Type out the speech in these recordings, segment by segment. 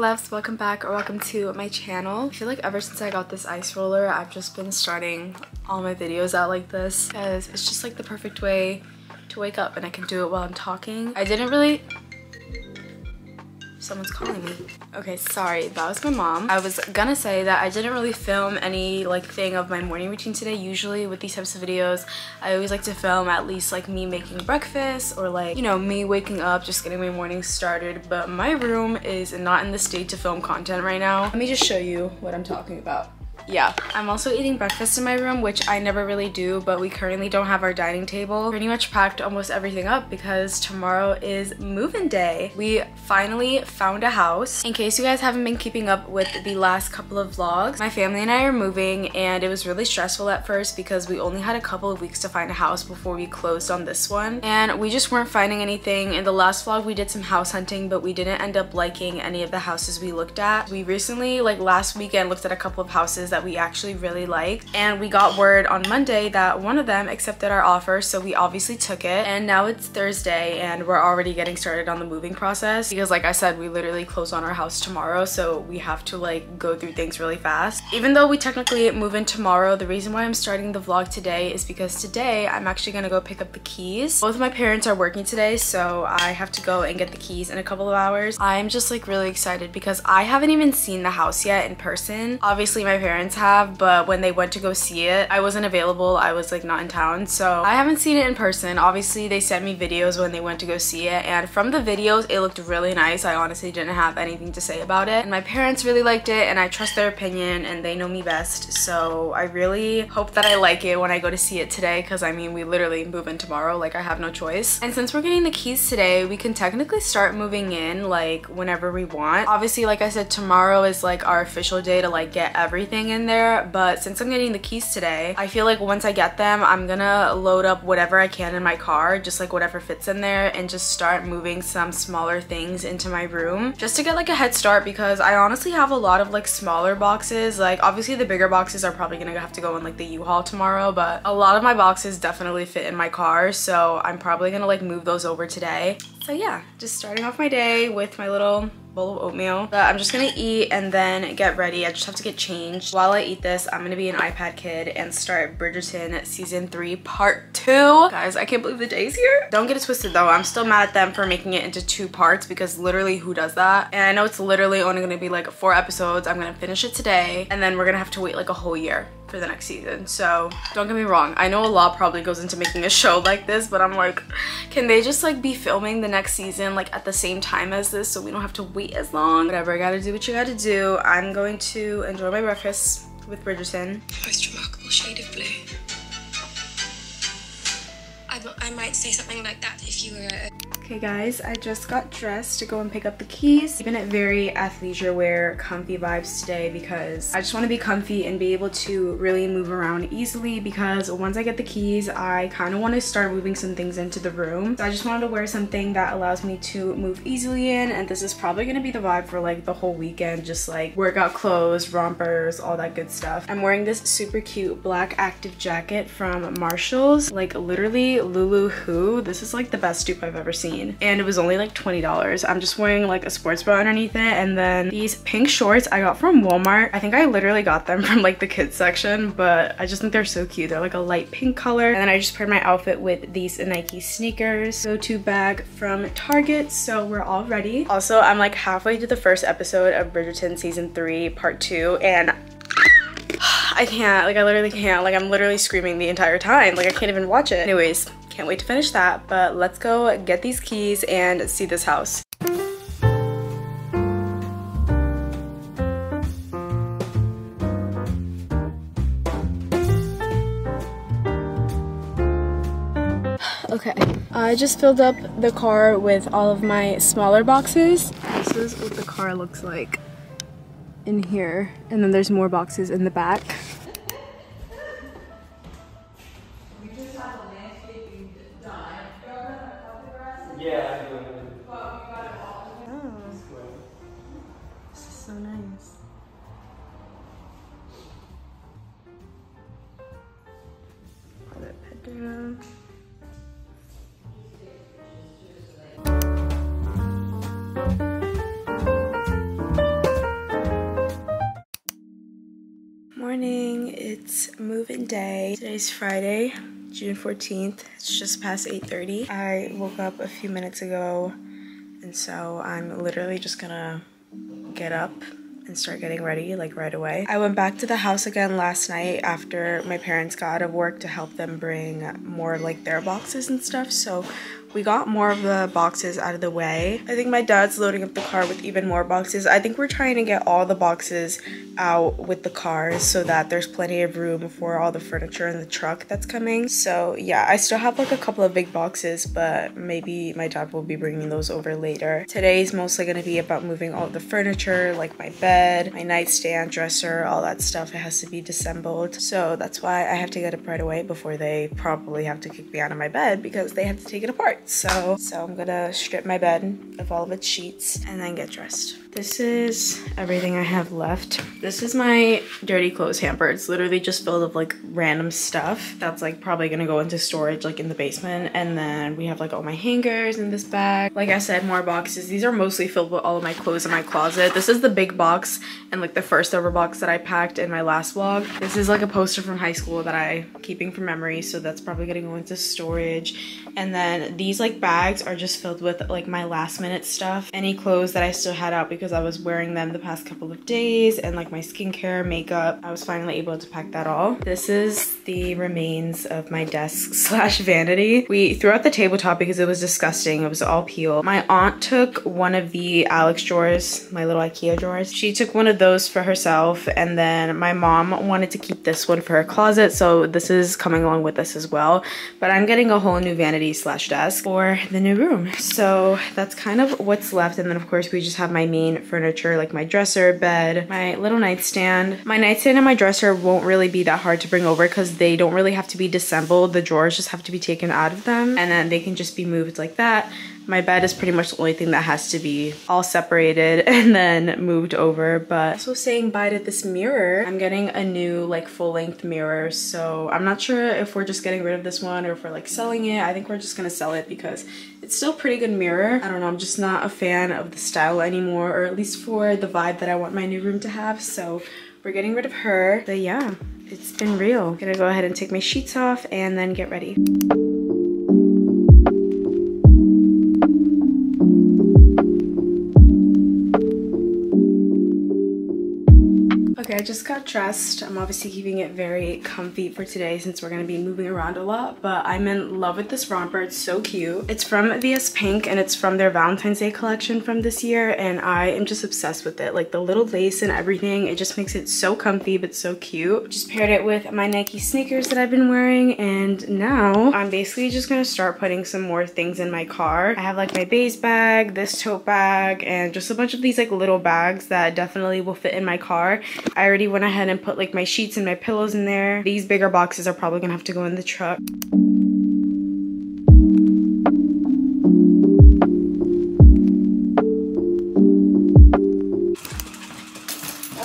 loves welcome back or welcome to my channel. I feel like ever since i got this ice roller i've just been starting all my videos out like this because it's just like the perfect way to wake up and i can do it while i'm talking. I didn't really someone's calling me. Okay sorry that was my mom. I was gonna say that i didn't really film any like thing of my morning routine today. Usually with these types of videos i always like to film at least like me making breakfast or like you know me waking up just getting my morning started. But my room is not in the state to film content right now. Let me just show you what i'm talking about yeah i'm also eating breakfast in my room which i never really do but we currently don't have our dining table. Pretty much packed almost everything up because tomorrow is move-in day. We finally found a house. In case you guys haven't been keeping up with the last couple of vlogs my family and i are moving and it was really stressful at first because we only had a couple of weeks to find a house before we closed on this one. And we just weren't finding anything. In the last vlog we did some house hunting but we didn't end up liking any of the houses we looked at. We recently like last weekend looked at a couple of houses that that we actually really liked. And we got word on Monday that one of them accepted our offer, so we obviously took it. And now it's Thursday and we're already getting started on the moving process because like I said, we literally close on our house tomorrow, so we have to like go through things really fast. Even though we technically move in tomorrow, the reason why I'm starting the vlog today is because today I'm actually gonna go pick up the keys. Both of my parents are working today, so I have to go and get the keys in a couple of hours. I'm just like really excited because I haven't even seen the house yet in person. Obviously my parents have, but when they went to go see it, I wasn't available. I was like not in town. So I haven't seen it in person. Obviously, they sent me videos when they went to go see it. And from the videos, it looked really nice. I honestly didn't have anything to say about it. And my parents really liked it and I trust their opinion and they know me best. So I really hope that I like it when I go to see it today because I mean, we literally move in tomorrow. Like I have no choice. And since we're getting the keys today, we can technically start moving in like whenever we want. Obviously, like I said, tomorrow is like our official day to like get everything in there but since I'm getting the keys today I feel like once I get them I'm gonna load up whatever I can in my car just like whatever fits in there and just start moving some smaller things into my room just to get like a head start because I honestly have a lot of like smaller boxes. Like obviously the bigger boxes are probably gonna have to go in like the U-Haul tomorrow but a lot of my boxes definitely fit in my car so I'm probably gonna like move those over today. So yeah just starting off my day with my little bowl of oatmeal. I'm just gonna eat and then get ready. I just have to get changed. While I eat this, I'm gonna be an iPad kid and start Bridgerton season three part two. Guys, I can't believe the day's here. Don't get it twisted though. I'm still mad at them for making it into two parts because literally who does that? And I know it's literally only gonna be like four episodes. I'm gonna finish it today and then we're gonna have to wait like a whole year for the next season. So don't get me wrong. I know a lot probably goes into making a show like this, but I'm like, can they just like be filming the next season like at the same time as this so we don't have to wait as long? Whatever, I gotta do what you gotta do. I'm going to enjoy my breakfast with Bridgerton. Most remarkable shade of blue. I, I might say something like that if you were Okay guys, I just got dressed to go and pick up the keys. Keeping it very athleisure wear, comfy vibes today because I just want to be comfy and be able to really move around easily because once I get the keys, I kind of want to start moving some things into the room. So I just wanted to wear something that allows me to move easily in and this is probably going to be the vibe for like the whole weekend, just like workout clothes, rompers, all that good stuff. I'm wearing this super cute black active jacket from Marshalls, like literally Lulu Who. This is like the best dupe I've ever seen and it was only like $20. I'm just wearing like a sports bra underneath it and then these pink shorts I got from Walmart. I think I literally got them from like the kids section but I just think they're so cute. They're like a light pink color and then I just paired my outfit with these Nike sneakers. Go-to bag from Target so we're all ready. Also I'm like halfway to the first episode of Bridgerton season 3 part 2 and I can't like I literally can't like I'm literally screaming the entire time like I can't even watch it anyways can't wait to finish that, but let's go get these keys and see this house. Okay, I just filled up the car with all of my smaller boxes. This is what the car looks like in here. And then there's more boxes in the back. so nice. Put that down. Morning, it's moving day. Today's Friday, June 14th. It's just past 8.30. I woke up a few minutes ago and so I'm literally just gonna get up and start getting ready like right away. I went back to the house again last night after my parents got out of work to help them bring more like their boxes and stuff. So we got more of the boxes out of the way. I think my dad's loading up the car with even more boxes. I think we're trying to get all the boxes out with the cars so that there's plenty of room for all the furniture in the truck that's coming. So yeah, I still have like a couple of big boxes, but maybe my dad will be bringing those over later. Today's mostly gonna be about moving all the furniture, like my bed, my nightstand, dresser, all that stuff. It has to be disassembled. So that's why I have to get up right away before they probably have to kick me out of my bed because they have to take it apart. So, so I'm gonna strip my bed of all of its sheets and then get dressed. This is everything I have left. This is my dirty clothes hamper. It's literally just filled with like random stuff that's like probably gonna go into storage like in the basement. And then we have like all my hangers in this bag. Like I said, more boxes. These are mostly filled with all of my clothes in my closet. This is the big box and like the first ever box that I packed in my last vlog. This is like a poster from high school that I keeping from memory. So that's probably gonna go into storage. And then these like bags are just filled with like my last minute stuff. Any clothes that I still had out because I was wearing them the past couple of days and like my skincare, makeup. I was finally able to pack that all. This is the remains of my desk slash vanity. We threw out the tabletop because it was disgusting. It was all peel. My aunt took one of the Alex drawers, my little Ikea drawers. She took one of those for herself and then my mom wanted to keep this one for her closet. So this is coming along with this as well. But I'm getting a whole new vanity slash desk for the new room. So that's kind of what's left. And then of course we just have my main furniture like my dresser, bed, my little nightstand. My nightstand and my dresser won't really be that hard to bring over because they don't really have to be disassembled. The drawers just have to be taken out of them and then they can just be moved like that. My bed is pretty much the only thing that has to be all separated and then moved over. But also saying bye to this mirror. I'm getting a new like full length mirror. So I'm not sure if we're just getting rid of this one or if we're like selling it. I think we're just gonna sell it because it's still pretty good mirror. I don't know, I'm just not a fan of the style anymore or at least for the vibe that I want my new room to have. So we're getting rid of her. But yeah, it's been real. I'm gonna go ahead and take my sheets off and then get ready. I just got dressed. I'm obviously keeping it very comfy for today since we're gonna be moving around a lot, but I'm in love with this romper. It's so cute. It's from VS Pink and it's from their Valentine's Day collection from this year and I am just obsessed with it. Like the little lace and everything, it just makes it so comfy but so cute. Just paired it with my Nike sneakers that I've been wearing and now I'm basically just gonna start putting some more things in my car. I have like my base bag, this tote bag, and just a bunch of these like little bags that definitely will fit in my car. I already went ahead and put like my sheets and my pillows in there. These bigger boxes are probably gonna have to go in the truck.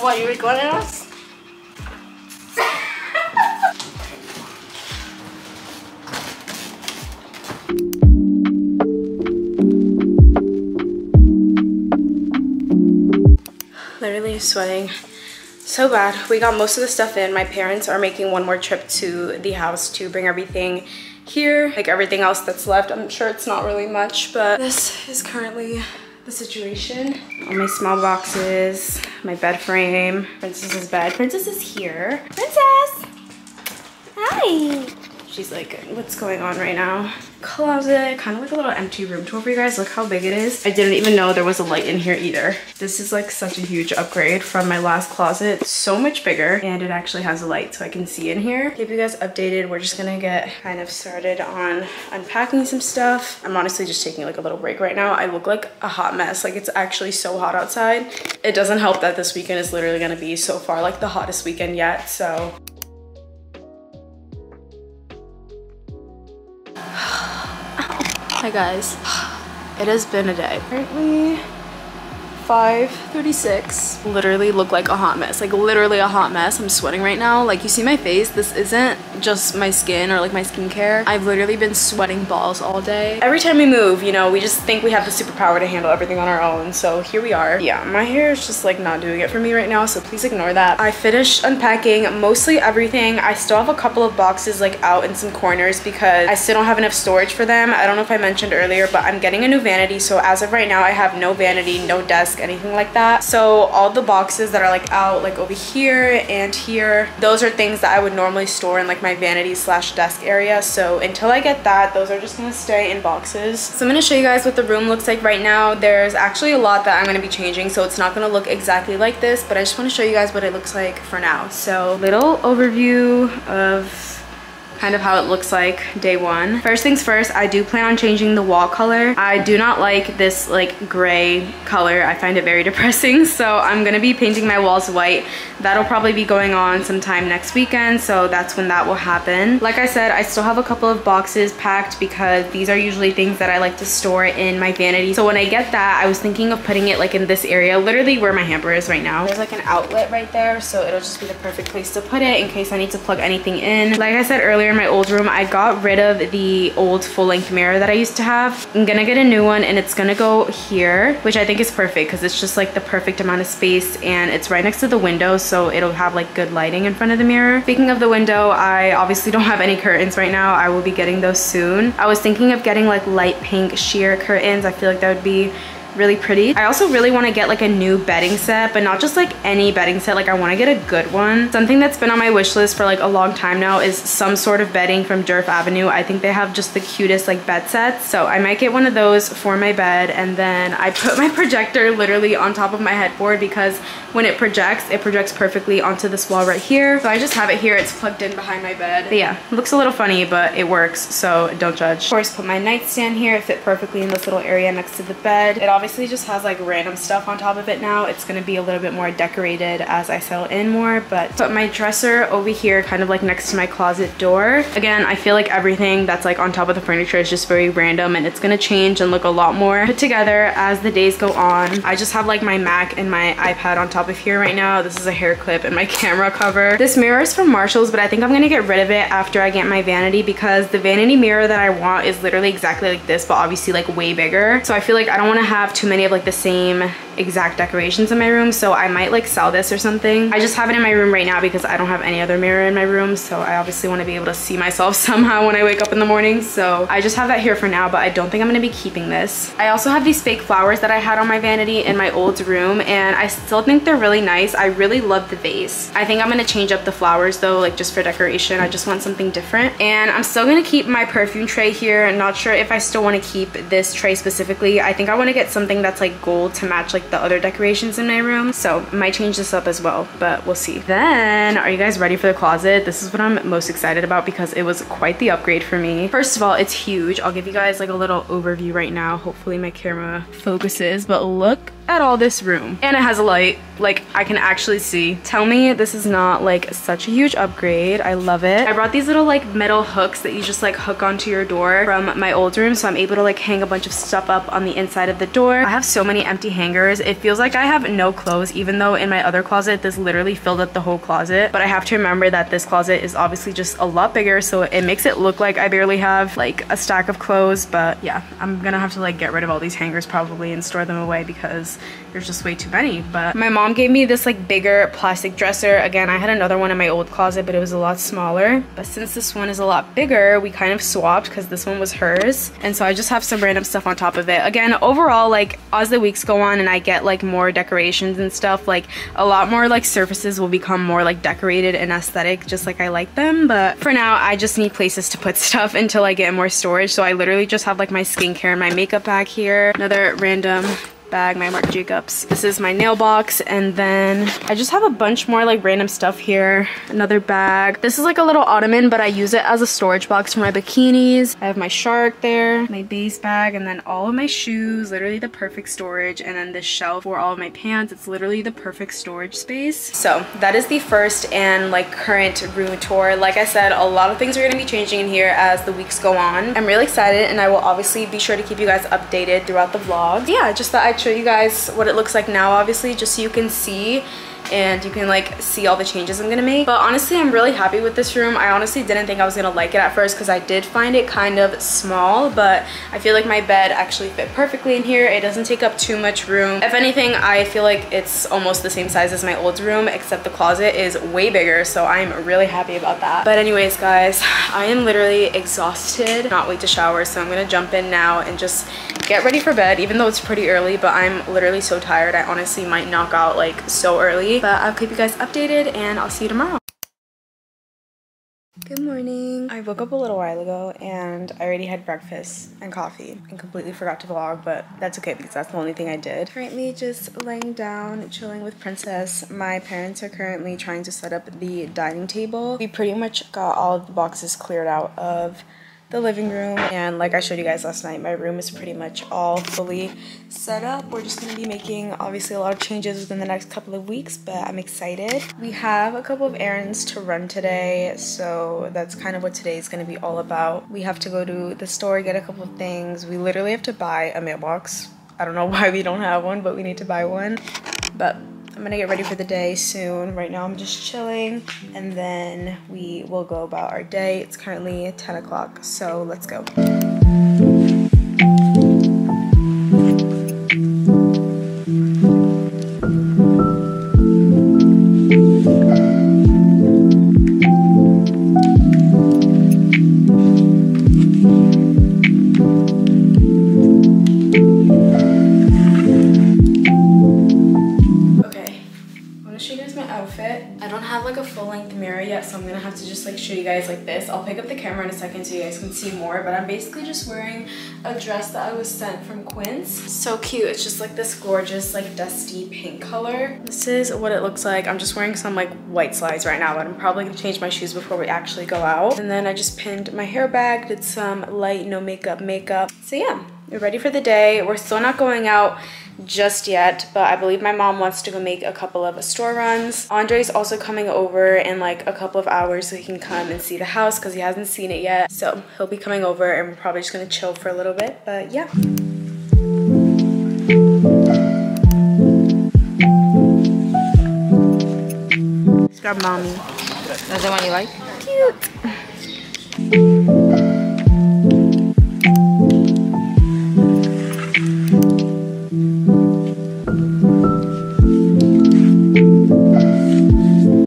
What, you recording us? Literally sweating so bad. We got most of the stuff in. My parents are making one more trip to the house to bring everything here. Like everything else that's left. I'm sure it's not really much, but this is currently the situation. All my small boxes, my bed frame, Princess's bed. Princess is here. Princess! Hi! She's like, what's going on right now? Closet, kind of like a little empty room tour for you guys. Look how big it is. I didn't even know there was a light in here either. This is like such a huge upgrade from my last closet. So much bigger and it actually has a light so I can see in here. Keep you guys updated. We're just gonna get kind of started on unpacking some stuff. I'm honestly just taking like a little break right now. I look like a hot mess. Like it's actually so hot outside. It doesn't help that this weekend is literally gonna be so far like the hottest weekend yet. So Hi guys, it has been a day. Currently 5.36. Literally look like a hot mess. Like literally a hot mess. I'm sweating right now. Like you see my face? This isn't just my skin or like my skincare. I've literally been sweating balls all day. Every time we move, you know, we just think we have the superpower to handle everything on our own. So here we are. Yeah, my hair is just like not doing it for me right now. So please ignore that. I finished unpacking mostly everything. I still have a couple of boxes like out in some corners because I still don't have enough storage for them. I don't know if I mentioned earlier, but I'm getting a new vanity. So as of right now, I have no vanity, no desk, anything like that. So all the boxes that are like out like over here and here, those are things that I would normally store in like my vanity slash desk area. So until I get that, those are just gonna stay in boxes. So I'm gonna show you guys what the room looks like right now. There's actually a lot that I'm gonna be changing. So it's not gonna look exactly like this, but I just wanna show you guys what it looks like for now. So little overview of kind of how it looks like day one. First things first, I do plan on changing the wall color. I do not like this like gray color. I find it very depressing. So I'm gonna be painting my walls white. That'll probably be going on sometime next weekend. So that's when that will happen. Like I said, I still have a couple of boxes packed because these are usually things that I like to store in my vanity. So when I get that, I was thinking of putting it like in this area, literally where my hamper is right now. There's like an outlet right there. So it'll just be the perfect place to put it in case I need to plug anything in. Like I said earlier, in my old room, I got rid of the old full-length mirror that I used to have. I'm gonna get a new one and it's gonna go here, which I think is perfect because it's just like the perfect amount of space and it's right next to the window so it'll have like good lighting in front of the mirror. Speaking of the window, I obviously don't have any curtains right now. I will be getting those soon. I was thinking of getting like light pink sheer curtains. I feel like that would be really pretty. I also really want to get like a new bedding set, but not just like any bedding set. Like I want to get a good one. Something that's been on my wish list for like a long time now is some sort of bedding from Durf Avenue. I think they have just the cutest like bed sets. So I might get one of those for my bed. And then I put my projector literally on top of my headboard because when it projects, it projects perfectly onto this wall right here. So I just have it here. It's plugged in behind my bed. But yeah, looks a little funny, but it works. So don't judge. Of course, put my nightstand here. It fit perfectly in this little area next to the bed. It obviously obviously just has like random stuff on top of it now. It's gonna be a little bit more decorated as I settle in more, but put my dresser over here kind of like next to my closet door. Again, I feel like everything that's like on top of the furniture is just very random and it's gonna change and look a lot more put together as the days go on. I just have like my Mac and my iPad on top of here right now. This is a hair clip and my camera cover. This mirror is from Marshalls, but I think I'm gonna get rid of it after I get my vanity because the vanity mirror that I want is literally exactly like this, but obviously like way bigger. So I feel like I don't wanna have too many of like the same exact decorations in my room so I might like sell this or something. I just have it in my room right now because I don't have any other mirror in my room so I obviously want to be able to see myself somehow when I wake up in the morning so I just have that here for now but I don't think I'm going to be keeping this. I also have these fake flowers that I had on my vanity in my old room and I still think they're really nice. I really love the vase. I think I'm going to change up the flowers though like just for decoration. I just want something different and I'm still going to keep my perfume tray here. I'm not sure if I still want to keep this tray specifically. I think I want to get something that's like gold to match like the other decorations in my room. So I might change this up as well, but we'll see. Then, are you guys ready for the closet? This is what I'm most excited about because it was quite the upgrade for me. First of all, it's huge. I'll give you guys like a little overview right now. Hopefully my camera focuses, but look at all this room. And it has a light, like I can actually see. Tell me this is not like such a huge upgrade. I love it. I brought these little like metal hooks that you just like hook onto your door from my old room. So I'm able to like hang a bunch of stuff up on the inside of the door. I have so many empty hangers. It feels like I have no clothes, even though in my other closet, this literally filled up the whole closet. But I have to remember that this closet is obviously just a lot bigger. So it makes it look like I barely have like a stack of clothes. But yeah, I'm gonna have to like get rid of all these hangers probably and store them away because there's just way too many. But my mom gave me this like bigger plastic dresser. Again, I had another one in my old closet, but it was a lot smaller. But since this one is a lot bigger, we kind of swapped because this one was hers. And so I just have some random stuff on top of it. Again, overall, like as the weeks go on and I get like more decorations and stuff, like a lot more like surfaces will become more like decorated and aesthetic, just like I like them. But for now, I just need places to put stuff until I get more storage. So I literally just have like my skincare and my makeup bag here. Another random bag, my Marc Jacobs. This is my nail box and then I just have a bunch more like random stuff here. Another bag. This is like a little ottoman but I use it as a storage box for my bikinis. I have my shark there, my base bag and then all of my shoes, literally the perfect storage and then this shelf for all of my pants. It's literally the perfect storage space. So that is the first and like current room tour. Like I said, a lot of things are going to be changing in here as the weeks go on. I'm really excited and I will obviously be sure to keep you guys updated throughout the vlog. Yeah, just thought I'd show you guys what it looks like now, obviously, just so you can see and you can like see all the changes I'm gonna make. But honestly, I'm really happy with this room. I honestly didn't think I was gonna like it at first because I did find it kind of small, but I feel like my bed actually fit perfectly in here. It doesn't take up too much room. If anything, I feel like it's almost the same size as my old room, except the closet is way bigger, so I'm really happy about that. But anyways, guys, I am literally exhausted. Not wait to shower, so I'm gonna jump in now and just get ready for bed, even though it's pretty early, but I'm literally so tired. I honestly might knock out like so early but I'll keep you guys updated and I'll see you tomorrow. Good morning. I woke up a little while ago and I already had breakfast and coffee and completely forgot to vlog, but that's okay because that's the only thing I did. Currently just laying down, chilling with Princess. My parents are currently trying to set up the dining table. We pretty much got all of the boxes cleared out of the living room. And like I showed you guys last night my room is pretty much all fully set up. We're just to be making obviously a lot of changes within the next couple of weeks but I'm excited. We have a couple of errands to run today so that's kind of what today is to be all about. We have to go to the store get a couple of things. We literally have to buy a mailbox. I don't know why we don't have one but we need to buy one. But I'm gonna get ready for the day soon. Right now I'm just chilling and then we will go about our day. It's currently 10 o'clock, so let's go. Show you guys like this. I'll pick up the camera in a second so you guys can see more, but I'm basically just wearing a dress that I was sent from Quince. So cute. It's just like this gorgeous like dusty pink color. This is what it looks like. I'm just wearing some like white slides right now, but I'm probably gonna change my shoes before we actually go out. And then I just pinned my hair back, did some light no makeup makeup. So yeah, we're ready for the day. We're still not going out just yet, but I believe my mom wants to go make a couple of store runs. Andre's also coming over in like a couple of hours so he can come and see the house because he hasn't seen it yet. So he'll be coming over and we're probably just gonna chill for a little bit, but yeah. Grab mommy. That's the one you like? Cute.